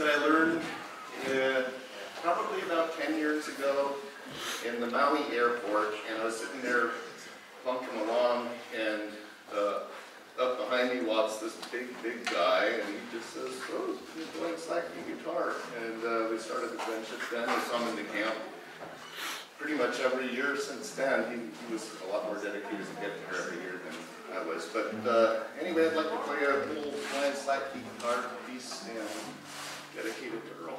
that I learned uh, probably about 10 years ago in the Maui airport, and I was sitting there plunking along, and uh, up behind me walks this big, big guy, and he just says, "Oh, you're playing slack key guitar," and uh, we started the friendship then. I saw him in the camp pretty much every year since then. He, he was a lot more dedicated to getting here every year than I was. But uh, anyway, I'd like to play a little flying slack key guitar piece, Dedicated to Earl.